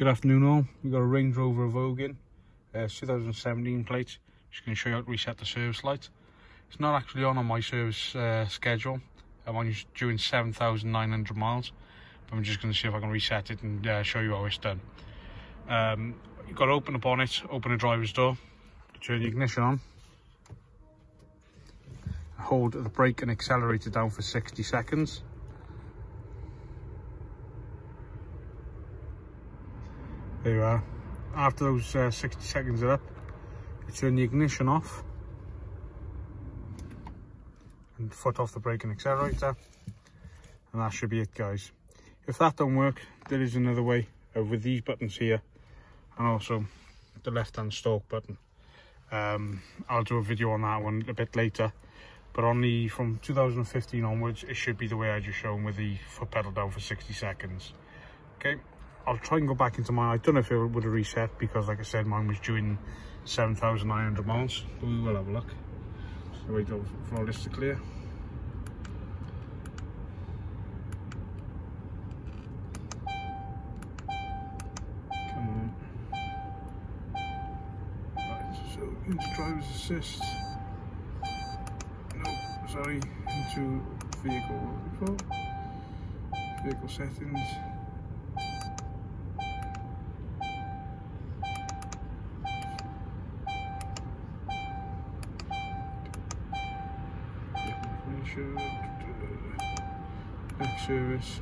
Good afternoon all. We've got a Range Rover in. Uh, 2017 plate. Just going to show you how to reset the service light. It's not actually on on my service uh, schedule. I'm only doing 7,900 miles. But I'm just going to see if I can reset it and uh, show you how it's done. Um, you've got to open the bonnet, open the driver's door, turn the ignition on. Hold the brake and accelerator down for 60 seconds. There you are. After those uh, 60 seconds are up, you turn the ignition off and foot off the brake and accelerator and that should be it guys. If that don't work, there is another way uh, with these buttons here and also the left hand stalk button. Um, I'll do a video on that one a bit later but on the from 2015 onwards it should be the way I just shown with the foot pedal down for 60 seconds. Okay, I'll try and go back into mine. I don't know if it would have reset because, like I said, mine was doing 7,900 miles. But we will have a look. So wait for all this to clear. Come on. Right, so into driver's assist. No, sorry, into vehicle, vehicle settings. Should service.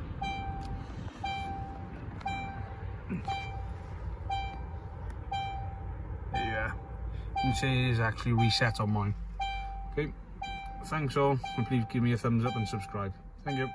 Yeah. You can see it is actually reset on mine. Okay. Thanks all. And please give me a thumbs up and subscribe. Thank you